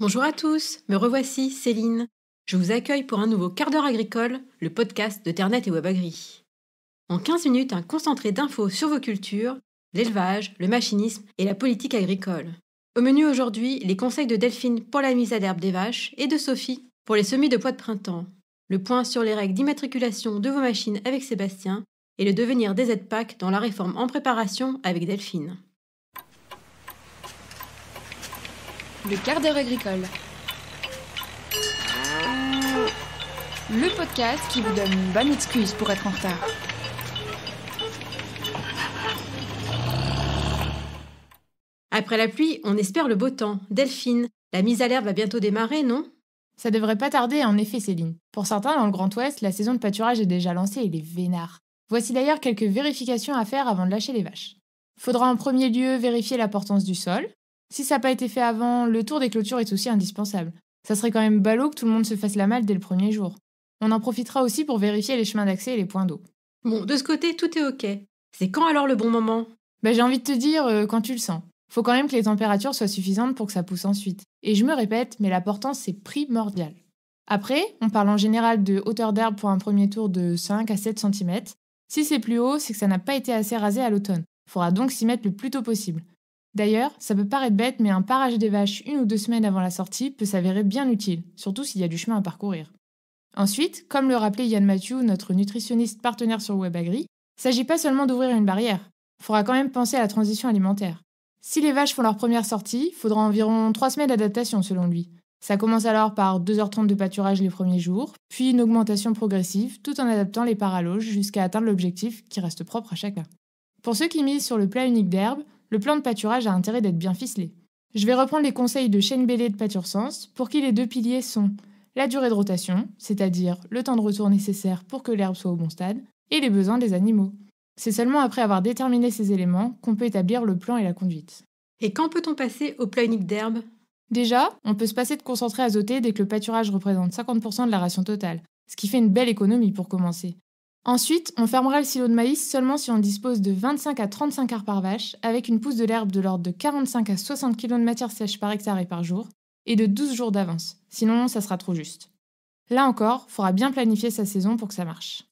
Bonjour à tous, me revoici, Céline. Je vous accueille pour un nouveau quart d'heure agricole, le podcast de Ternet et WebAgri. En 15 minutes, un concentré d'infos sur vos cultures, l'élevage, le machinisme et la politique agricole. Au menu aujourd'hui, les conseils de Delphine pour la mise à l'herbe des vaches et de Sophie pour les semis de pois de printemps. Le point sur les règles d'immatriculation de vos machines avec Sébastien et le devenir des aides-PAC dans la réforme en préparation avec Delphine. Le quart d'heure agricole. Le podcast qui vous donne une bonne excuse pour être en retard. Après la pluie, on espère le beau temps. Delphine, la mise à l'herbe va bientôt démarrer, non? Ça devrait pas tarder, en effet, Céline. Pour certains, dans le Grand Ouest, la saison de pâturage est déjà lancée et les vénards. Voici d'ailleurs quelques vérifications à faire avant de lâcher les vaches. Faudra en premier lieu vérifier la portance du sol, si ça n'a pas été fait avant, le tour des clôtures est aussi indispensable. Ça serait quand même ballot que tout le monde se fasse la malle dès le premier jour. On en profitera aussi pour vérifier les chemins d'accès et les points d'eau. Bon, de ce côté, tout est ok. C'est quand alors le bon moment? Bah j'ai envie de te dire euh, quand tu le sens. Faut quand même que les températures soient suffisantes pour que ça pousse ensuite. Et je me répète, mais la portance c'est primordial. Après, on parle en général de hauteur d'herbe pour un premier tour de 5 à 7 cm. Si c'est plus haut, c'est que ça n'a pas été assez rasé à l'automne. Faudra donc s'y mettre le plus tôt possible. D'ailleurs, ça peut paraître bête, mais un parage des vaches une ou deux semaines avant la sortie peut s'avérer bien utile, surtout s'il y a du chemin à parcourir. Ensuite, comme le rappelait Yann Mathieu, notre nutritionniste partenaire sur WebAgri, s'agit pas seulement d'ouvrir une barrière. Faudra quand même penser à la transition alimentaire. Si les vaches font leur première sortie, faudra environ trois semaines d'adaptation selon lui. Ça commence alors par 2h30 de pâturage les premiers jours, puis une augmentation progressive tout en adaptant les paraloges jusqu'à atteindre l'objectif qui reste propre à chacun. Pour ceux qui misent sur le plat unique d'herbe, le plan de pâturage a intérêt d'être bien ficelé. Je vais reprendre les conseils de Shane Bellé de PâtureSense, pour qui les deux piliers sont la durée de rotation, c'est-à-dire le temps de retour nécessaire pour que l'herbe soit au bon stade, et les besoins des animaux. C'est seulement après avoir déterminé ces éléments qu'on peut établir le plan et la conduite. Et quand peut-on passer au plat unique d'herbe? Déjà, on peut se passer de concentré azoté dès que le pâturage représente 50% de la ration totale, ce qui fait une belle économie pour commencer. Ensuite, on fermera le silo de maïs seulement si on dispose de 25 à 35 arts par vache, avec une pousse de l'herbe de l'ordre de 45 à 60 kg de matière sèche par hectare et par jour, et de 12 jours d'avance, sinon ça sera trop juste. Là encore, faudra bien planifier sa saison pour que ça marche.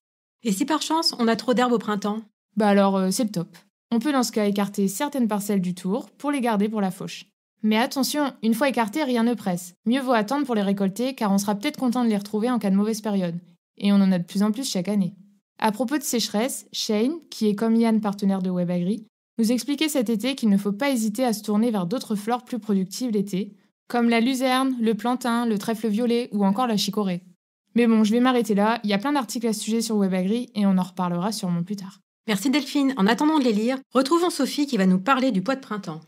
Et si par chance on a trop d'herbe au printemps? Bah alors euh, c'est le top. On peut dans ce cas écarter certaines parcelles du tour pour les garder pour la fauche. Mais attention, une fois écartées, rien ne presse. Mieux vaut attendre pour les récolter car on sera peut-être content de les retrouver en cas de mauvaise période. Et on en a de plus en plus chaque année. À propos de sécheresse, Shane, qui est comme Yann partenaire de WebAgri, nous expliquait cet été qu'il ne faut pas hésiter à se tourner vers d'autres fleurs plus productives l'été, comme la luzerne, le plantain, le trèfle violet ou encore la chicorée. Mais bon, je vais m'arrêter là, il y a plein d'articles à ce sujet sur WebAgri et on en reparlera sûrement plus tard. Merci Delphine. En attendant de les lire, retrouvons Sophie qui va nous parler du poids de printemps.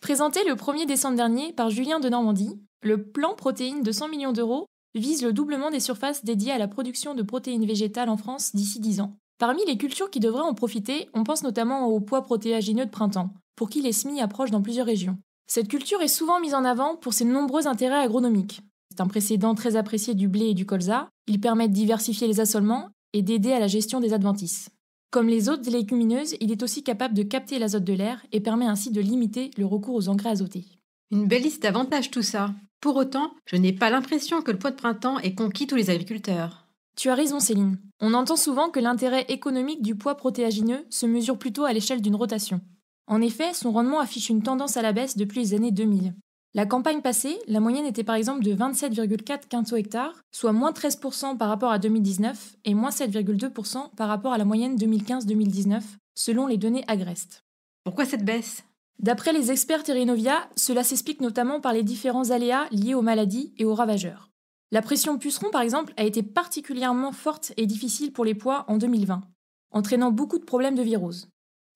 Présenté le 1er décembre dernier par Julien de Normandie, le plan protéines de 100 millions d'euros vise le doublement des surfaces dédiées à la production de protéines végétales en France d'ici 10 ans. Parmi les cultures qui devraient en profiter, on pense notamment aux pois protéagineux de printemps, pour qui les semis approchent dans plusieurs régions. Cette culture est souvent mise en avant pour ses nombreux intérêts agronomiques. C'est un précédent très apprécié du blé et du colza, il permet de diversifier les assolements et d'aider à la gestion des adventices. Comme les autres légumineuses, il est aussi capable de capter l'azote de l'air et permet ainsi de limiter le recours aux engrais azotés. Une belle liste d'avantages tout ça. Pour autant, je n'ai pas l'impression que le poids de printemps ait conquis tous les agriculteurs. Tu as raison Céline. On entend souvent que l'intérêt économique du poids protéagineux se mesure plutôt à l'échelle d'une rotation. En effet, son rendement affiche une tendance à la baisse depuis les années 2000. La campagne passée, la moyenne était par exemple de 27,4 quintaux hectares, soit moins 13% par rapport à 2019 et moins 7,2% par rapport à la moyenne 2015-2019, selon les données Agrest. Pourquoi cette baisse? D'après les experts Terrinovia, cela s'explique notamment par les différents aléas liés aux maladies et aux ravageurs. La pression puceron, par exemple, a été particulièrement forte et difficile pour les pois en 2020, entraînant beaucoup de problèmes de virose.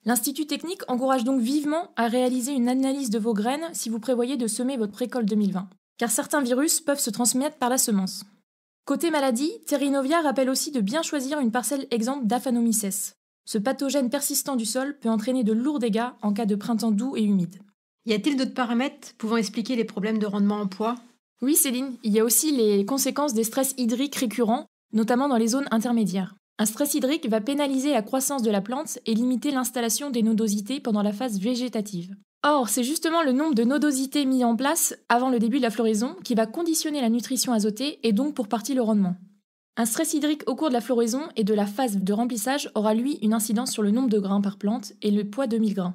L'Institut technique encourage donc vivement à réaliser une analyse de vos graines si vous prévoyez de semer votre récolte 2020, car certains virus peuvent se transmettre par la semence. Côté maladie, Terrinovia rappelle aussi de bien choisir une parcelle exemple d'Aphanomyces, ce pathogène persistant du sol peut entraîner de lourds dégâts en cas de printemps doux et humide. Y a-t-il d'autres paramètres pouvant expliquer les problèmes de rendement en poids? Oui, Céline, il y a aussi les conséquences des stress hydriques récurrents, notamment dans les zones intermédiaires. Un stress hydrique va pénaliser la croissance de la plante et limiter l'installation des nodosités pendant la phase végétative. Or, c'est justement le nombre de nodosités mis en place avant le début de la floraison qui va conditionner la nutrition azotée et donc pour partie le rendement. Un stress hydrique au cours de la floraison et de la phase de remplissage aura lui une incidence sur le nombre de grains par plante et le poids de 1000 grains.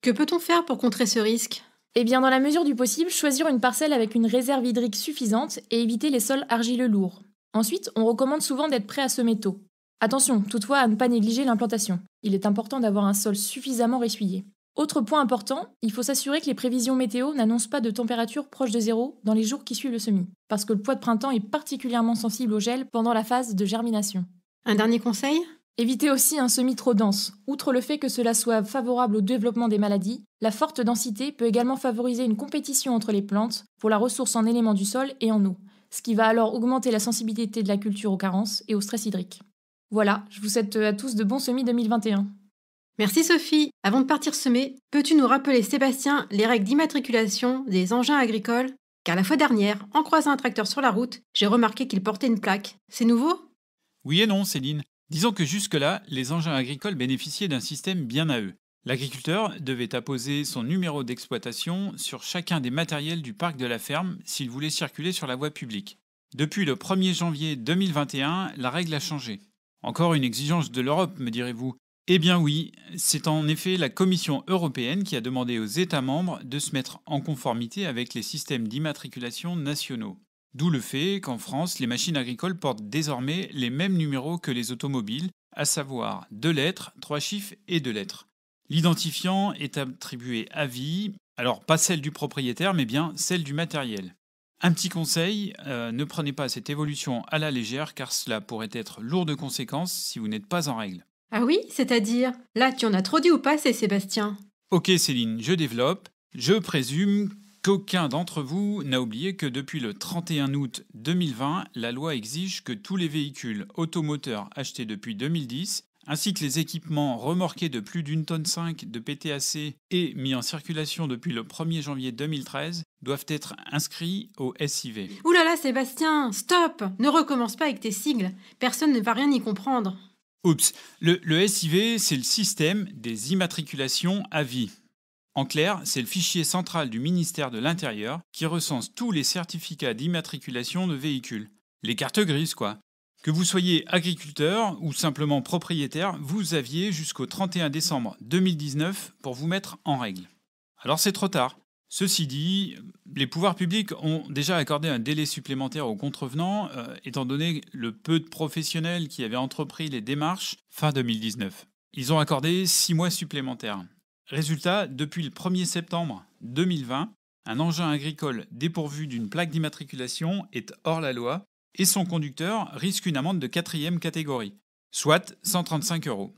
Que peut-on faire pour contrer ce risque? Eh bien, dans la mesure du possible, choisir une parcelle avec une réserve hydrique suffisante et éviter les sols argileux lourds. Ensuite, on recommande souvent d'être prêt à semer tôt. Attention, toutefois, à ne pas négliger l'implantation. Il est important d'avoir un sol suffisamment ressuyé. Autre point important, il faut s'assurer que les prévisions météo n'annoncent pas de température proche de zéro dans les jours qui suivent le semis, parce que le poids de printemps est particulièrement sensible au gel pendant la phase de germination. Un dernier conseil? Évitez aussi un semis trop dense. Outre le fait que cela soit favorable au développement des maladies, la forte densité peut également favoriser une compétition entre les plantes pour la ressource en éléments du sol et en eau, ce qui va alors augmenter la sensibilité de la culture aux carences et au stress hydrique. Voilà, je vous souhaite à tous de bons semis 2021. Merci Sophie. Avant de partir semer, peux-tu nous rappeler, Sébastien, les règles d'immatriculation des engins agricoles? Car la fois dernière, en croisant un tracteur sur la route, j'ai remarqué qu'il portait une plaque. C'est nouveau? Oui et non, Céline. Disons que jusque-là, les engins agricoles bénéficiaient d'un système bien à eux. L'agriculteur devait apposer son numéro d'exploitation sur chacun des matériels du parc de la ferme s'il voulait circuler sur la voie publique. Depuis le 1er janvier 2021, la règle a changé. Encore une exigence de l'Europe, me direz-vous. Eh bien oui, c'est en effet la Commission européenne qui a demandé aux États membres de se mettre en conformité avec les systèmes d'immatriculation nationaux. D'où le fait qu'en France, les machines agricoles portent désormais les mêmes numéros que les automobiles, à savoir deux lettres, trois chiffres et deux lettres. L'identifiant est attribué à vie, alors pas celle du propriétaire, mais bien celle du matériel. Un petit conseil, euh, ne prenez pas cette évolution à la légère car cela pourrait être lourd de conséquences si vous n'êtes pas en règle. Ah oui, c'est-à-dire Là, tu en as trop dit ou pas, c'est Sébastien? Ok Céline, je développe. Je présume qu'aucun d'entre vous n'a oublié que depuis le 31 août 2020, la loi exige que tous les véhicules automoteurs achetés depuis 2010 ainsi que les équipements remorqués de plus d'une tonne 5 de PTAC et mis en circulation depuis le 1er janvier 2013 doivent être inscrits au SIV. Ouh là là, Sébastien, stop Ne recommence pas avec tes sigles. Personne ne va rien y comprendre. Oups, le, SIV, c'est le système des immatriculations à vie. En clair, c'est le fichier central du ministère de l'Intérieur qui recense tous les certificats d'immatriculation de véhicules. Les cartes grises, quoi. Que vous soyez agriculteur ou simplement propriétaire, vous aviez jusqu'au 31 décembre 2019 pour vous mettre en règle. Alors c'est trop tard. Ceci dit, les pouvoirs publics ont déjà accordé un délai supplémentaire aux contrevenants, euh, étant donné le peu de professionnels qui avaient entrepris les démarches fin 2019. Ils ont accordé six mois supplémentaires. Résultat, depuis le 1er septembre 2020, un engin agricole dépourvu d'une plaque d'immatriculation est hors la loi et son conducteur risque une amende de quatrième catégorie, soit 135 euros.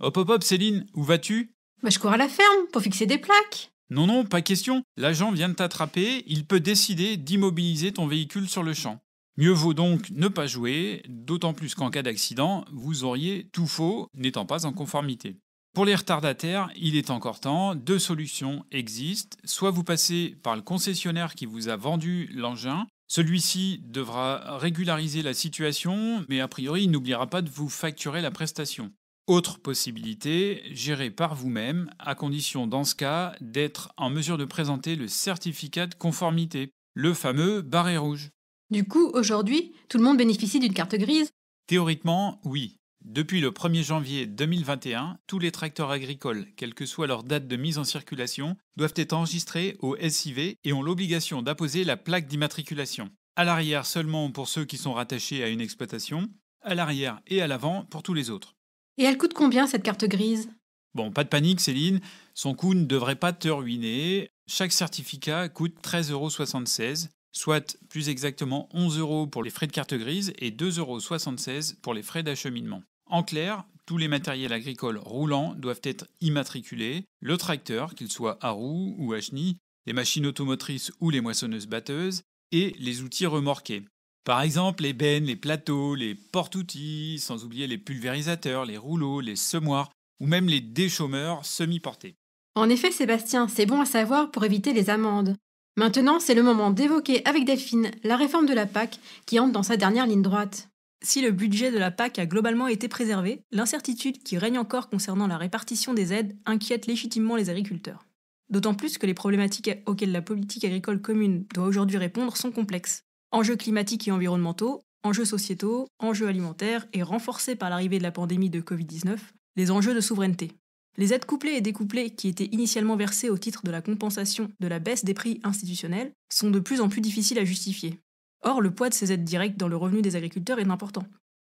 Hop hop hop Céline, où vas-tu? Bah je cours à la ferme pour fixer des plaques. Non non, pas question. L'agent vient de t'attraper, il peut décider d'immobiliser ton véhicule sur le champ. Mieux vaut donc ne pas jouer, d'autant plus qu'en cas d'accident, vous auriez tout faux, n'étant pas en conformité. Pour les retardataires, il est encore temps, deux solutions existent. Soit vous passez par le concessionnaire qui vous a vendu l'engin, celui-ci devra régulariser la situation, mais a priori il n'oubliera pas de vous facturer la prestation. Autre possibilité, gérée par vous-même, à condition dans ce cas d'être en mesure de présenter le certificat de conformité, le fameux barré rouge. Du coup, aujourd'hui, tout le monde bénéficie d'une carte grise? Théoriquement, oui. Depuis le 1er janvier 2021, tous les tracteurs agricoles, quelle que soit leur date de mise en circulation, doivent être enregistrés au SIV et ont l'obligation d'apposer la plaque d'immatriculation. À l'arrière seulement pour ceux qui sont rattachés à une exploitation, à l'arrière et à l'avant pour tous les autres. Et elle coûte combien cette carte grise? Bon, pas de panique Céline, son coût ne devrait pas te ruiner. Chaque certificat coûte 13,76 euros, soit plus exactement 11 euros pour les frais de carte grise et 2,76 euros pour les frais d'acheminement. En clair, tous les matériels agricoles roulants doivent être immatriculés, le tracteur, qu'il soit à roues ou à chenilles, les machines automotrices ou les moissonneuses-batteuses, et les outils remorqués. Par exemple, les bennes, les plateaux, les porte-outils, sans oublier les pulvérisateurs, les rouleaux, les semoirs, ou même les déchaumeurs semi-portés. En effet, Sébastien, c'est bon à savoir pour éviter les amendes. Maintenant, c'est le moment d'évoquer avec Delphine la réforme de la PAC qui entre dans sa dernière ligne droite. Si le budget de la PAC a globalement été préservé, l'incertitude qui règne encore concernant la répartition des aides inquiète légitimement les agriculteurs. d'autant plus que les problématiques auxquelles la politique agricole commune doit aujourd'hui répondre sont complexes. Enjeux climatiques et environnementaux, enjeux sociétaux, enjeux alimentaires et renforcés par l'arrivée de la pandémie de Covid-19, les enjeux de souveraineté. Les aides couplées et découplées qui étaient initialement versées au titre de la compensation de la baisse des prix institutionnels sont de plus en plus difficiles à justifier. Or, le poids de ces aides directes dans le revenu des agriculteurs est important.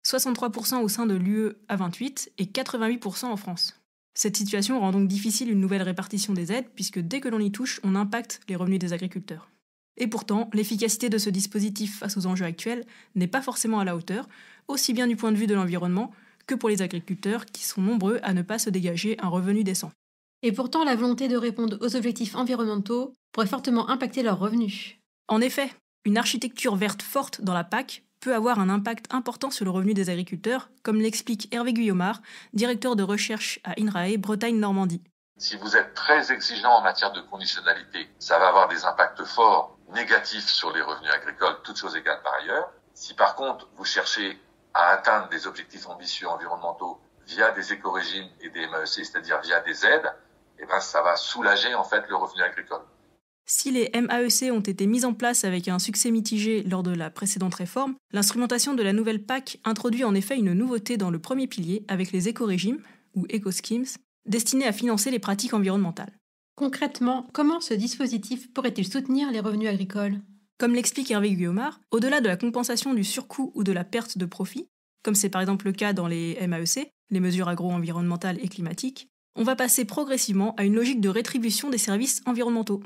63% au sein de l'UE à 28 et 88% en France. Cette situation rend donc difficile une nouvelle répartition des aides puisque dès que l'on y touche, on impacte les revenus des agriculteurs. Et pourtant, l'efficacité de ce dispositif face aux enjeux actuels n'est pas forcément à la hauteur, aussi bien du point de vue de l'environnement que pour les agriculteurs qui sont nombreux à ne pas se dégager un revenu décent. Et pourtant, la volonté de répondre aux objectifs environnementaux pourrait fortement impacter leurs revenus. En effet, une architecture verte forte dans la PAC peut avoir un impact important sur le revenu des agriculteurs, comme l'explique Hervé Guyomard, directeur de recherche à INRAE Bretagne-Normandie. Si vous êtes très exigeant en matière de conditionnalité, ça va avoir des impacts forts négatifs sur les revenus agricoles, toutes choses égales par ailleurs. Si par contre vous cherchez à atteindre des objectifs ambitieux environnementaux via des éco-régimes et des MEC, c'est-à-dire via des aides, eh ben, ça va soulager en fait le revenu agricole. Si les MAEC ont été mis en place avec un succès mitigé lors de la précédente réforme, l'instrumentation de la nouvelle PAC introduit en effet une nouveauté dans le premier pilier avec les éco-régimes, ou éco-schemes, destinés à financer les pratiques environnementales. Concrètement, comment ce dispositif pourrait-il soutenir les revenus agricoles? Comme l'explique Hervé Guillaumard, au-delà de la compensation du surcoût ou de la perte de profit, comme c'est par exemple le cas dans les MAEC, les mesures agro-environnementales et climatiques, on va passer progressivement à une logique de rétribution des services environnementaux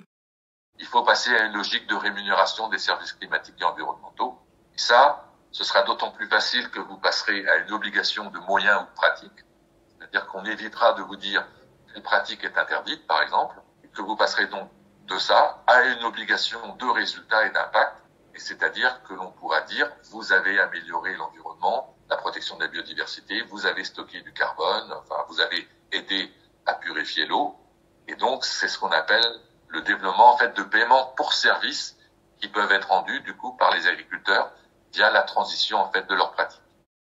il faut passer à une logique de rémunération des services climatiques et environnementaux. Et ça, ce sera d'autant plus facile que vous passerez à une obligation de moyens ou de pratiques. C'est-à-dire qu'on évitera de vous dire qu'une pratique est interdite, par exemple, que vous passerez donc de ça à une obligation de résultat et d'impact. Et c'est-à-dire que l'on pourra dire, vous avez amélioré l'environnement, la protection de la biodiversité, vous avez stocké du carbone, enfin, vous avez aidé à purifier l'eau. Et donc, c'est ce qu'on appelle le développement en fait de paiements pour services qui peuvent être rendus du coup par les agriculteurs via la transition en fait de leurs pratiques.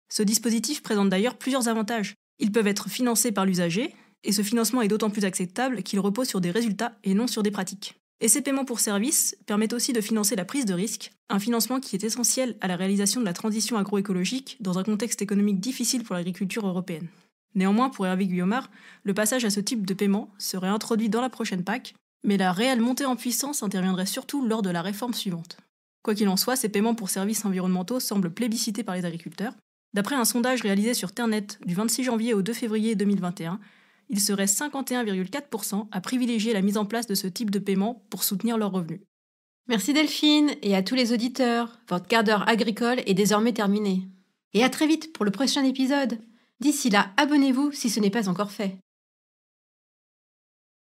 Ce dispositif présente d'ailleurs plusieurs avantages. Ils peuvent être financés par l'usager et ce financement est d'autant plus acceptable qu'il repose sur des résultats et non sur des pratiques. Et ces paiements pour services permettent aussi de financer la prise de risque, un financement qui est essentiel à la réalisation de la transition agroécologique dans un contexte économique difficile pour l'agriculture européenne. Néanmoins, pour Hervé Guillaumard, le passage à ce type de paiement serait introduit dans la prochaine PAC mais la réelle montée en puissance interviendrait surtout lors de la réforme suivante. Quoi qu'il en soit, ces paiements pour services environnementaux semblent plébiscités par les agriculteurs. D'après un sondage réalisé sur Ternet du 26 janvier au 2 février 2021, il serait 51,4% à privilégier la mise en place de ce type de paiement pour soutenir leurs revenus. Merci Delphine et à tous les auditeurs. Votre quart d'heure agricole est désormais terminé. Et à très vite pour le prochain épisode. D'ici là, abonnez-vous si ce n'est pas encore fait.